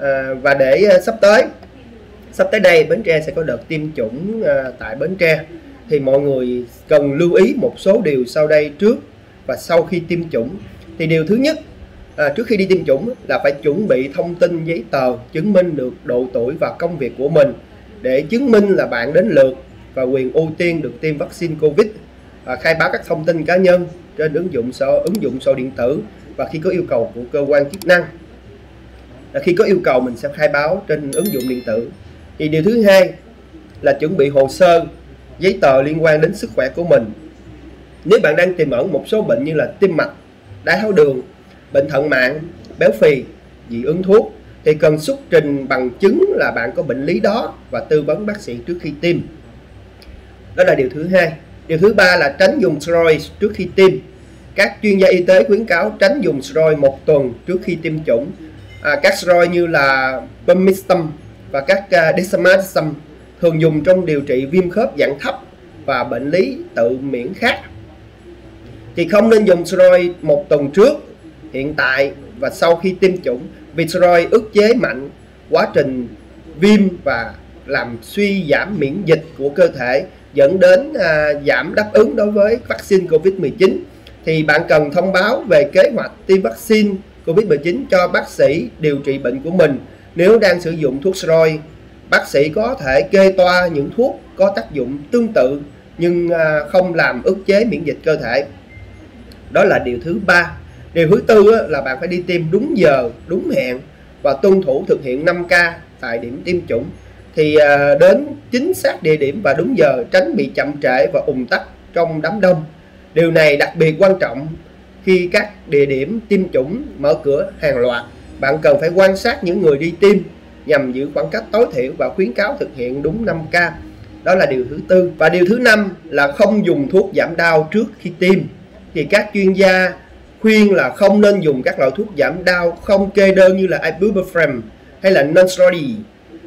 à, và để à, sắp tới sắp tới đây Bến Tre sẽ có đợt tiêm chủng à, tại Bến Tre. Thì mọi người cần lưu ý một số điều sau đây trước và sau khi tiêm chủng. Thì điều thứ nhất à, trước khi đi tiêm chủng là phải chuẩn bị thông tin giấy tờ chứng minh được độ tuổi và công việc của mình. Để chứng minh là bạn đến lượt và quyền ưu tiên được tiêm vaccine covid à, khai báo các thông tin cá nhân trên ứng dụng sổ ứng dụng sổ điện tử và khi có yêu cầu của cơ quan chức năng khi có yêu cầu mình sẽ khai báo trên ứng dụng điện tử. Thì điều thứ hai là chuẩn bị hồ sơ, giấy tờ liên quan đến sức khỏe của mình. Nếu bạn đang tiềm ẩn một số bệnh như là tim mạch, đái tháo đường, bệnh thận mạng, béo phì, dị ứng thuốc, thì cần xuất trình bằng chứng là bạn có bệnh lý đó và tư vấn bác sĩ trước khi tiêm. Đó là điều thứ hai. Điều thứ ba là tránh dùng steroid trước khi tiêm. Các chuyên gia y tế khuyến cáo tránh dùng steroid một tuần trước khi tiêm chủng à, các steroid như là Pemistum và các à, uh, dexamethasone thường dùng trong điều trị viêm khớp dạng thấp và bệnh lý tự miễn khác. Thì không nên dùng steroid một tuần trước hiện tại và sau khi tiêm chủng vì steroid ức chế mạnh quá trình viêm và làm suy giảm miễn dịch của cơ thể dẫn đến à, giảm đáp ứng đối với vaccine COVID-19 thì bạn cần thông báo về kế hoạch tiêm vaccine COVID-19 cho bác sĩ điều trị bệnh của mình. Nếu đang sử dụng thuốc steroid, bác sĩ có thể kê toa những thuốc có tác dụng tương tự nhưng à, không làm ức chế miễn dịch cơ thể. Đó là điều thứ ba. Điều thứ tư là bạn phải đi tiêm đúng giờ, đúng hẹn và tuân thủ thực hiện 5K tại điểm tiêm chủng thì à, đến chính xác địa điểm và đúng giờ tránh bị chậm trễ và ùn tắc trong đám đông. Điều này đặc biệt quan trọng khi các địa điểm tiêm chủng mở cửa hàng loạt. Bạn cần phải quan sát những người đi tiêm nhằm giữ khoảng cách tối thiểu và khuyến cáo thực hiện đúng 5K. Đó là điều thứ tư. Và điều thứ năm là không dùng thuốc giảm đau trước khi tiêm. Thì các chuyên gia khuyên là không nên dùng các loại thuốc giảm đau không kê đơn như là ibuprofen hay là nonsteroid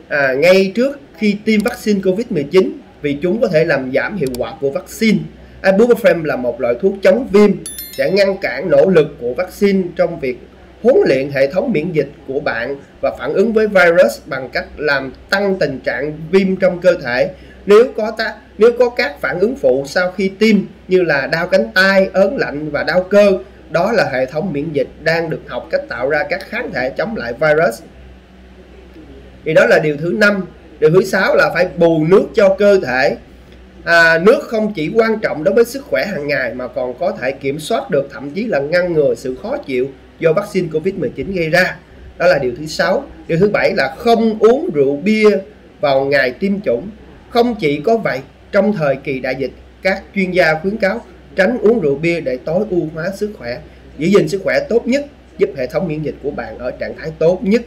à, ngay trước khi tiêm vaccine COVID-19 vì chúng có thể làm giảm hiệu quả của vaccine. Ibuprofen là một loại thuốc chống viêm sẽ ngăn cản nỗ lực của vaccine trong việc huấn luyện hệ thống miễn dịch của bạn và phản ứng với virus bằng cách làm tăng tình trạng viêm trong cơ thể. Nếu có ta, nếu có các phản ứng phụ sau khi tiêm như là đau cánh tay, ớn lạnh và đau cơ, đó là hệ thống miễn dịch đang được học cách tạo ra các kháng thể chống lại virus. Thì đó là điều thứ năm. Điều thứ sáu là phải bù nước cho cơ thể à, nước không chỉ quan trọng đối với sức khỏe hàng ngày mà còn có thể kiểm soát được thậm chí là ngăn ngừa sự khó chịu do vaccine Covid-19 gây ra. Đó là điều thứ sáu. Điều thứ bảy là không uống rượu bia vào ngày tiêm chủng. Không chỉ có vậy trong thời kỳ đại dịch các chuyên gia khuyến cáo tránh uống rượu bia để tối ưu hóa sức khỏe giữ gìn sức khỏe tốt nhất giúp hệ thống miễn dịch của bạn ở trạng thái tốt nhất.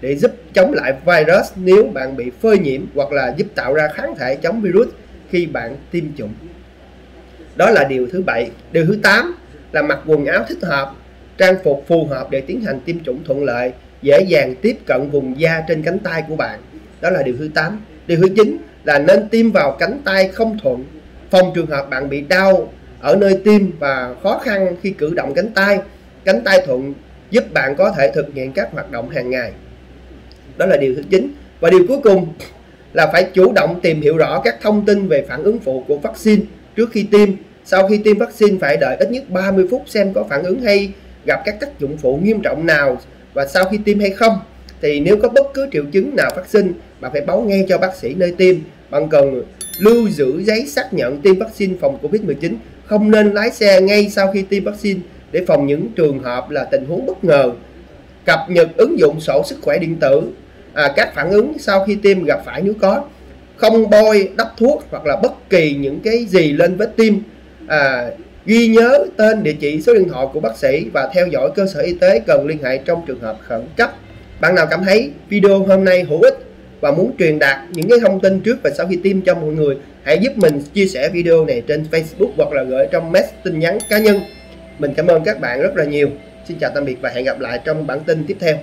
Để giúp chống lại virus nếu bạn bị phơi nhiễm hoặc là giúp tạo ra kháng thể chống virus khi bạn tiêm chủng. Đó là điều thứ bảy. Điều thứ 8 là mặc quần áo thích hợp, trang phục phù hợp để tiến hành tiêm chủng thuận lợi, dễ dàng tiếp cận vùng da trên cánh tay của bạn. Đó là điều thứ 8. Điều thứ 9 là nên tiêm vào cánh tay không thuận, phòng trường hợp bạn bị đau ở nơi tiêm và khó khăn khi cử động cánh tay. Cánh tay thuận giúp bạn có thể thực hiện các hoạt động hàng ngày đó là điều thứ chín và điều cuối cùng là phải chủ động tìm hiểu rõ các thông tin về phản ứng phụ của vaccine trước khi tiêm. Sau khi tiêm vaccine phải đợi ít nhất 30 phút xem có phản ứng hay gặp các tác dụng phụ nghiêm trọng nào và sau khi tiêm hay không. Thì nếu có bất cứ triệu chứng nào phát sinh bạn phải báo ngay cho bác sĩ nơi tiêm, bạn cần lưu giữ giấy xác nhận tiêm vaccine phòng Covid-19 không nên lái xe ngay sau khi tiêm vaccine để phòng những trường hợp là tình huống bất ngờ. Cập nhật ứng dụng sổ sức khỏe điện tử à, các phản ứng sau khi tiêm gặp phải nếu có. Không bôi đắp thuốc hoặc là bất kỳ những cái gì lên vết tiêm à, ghi nhớ tên địa chỉ số điện thoại của bác sĩ và theo dõi cơ sở y tế cần liên hệ trong trường hợp khẩn cấp. Bạn nào cảm thấy video hôm nay hữu ích và muốn truyền đạt những cái thông tin trước và sau khi tiêm cho mọi người hãy giúp mình chia sẻ video này trên Facebook hoặc là gửi trong message tin nhắn cá nhân. Mình cảm ơn các bạn rất là nhiều. Xin chào tạm biệt và hẹn gặp lại trong bản tin tiếp theo.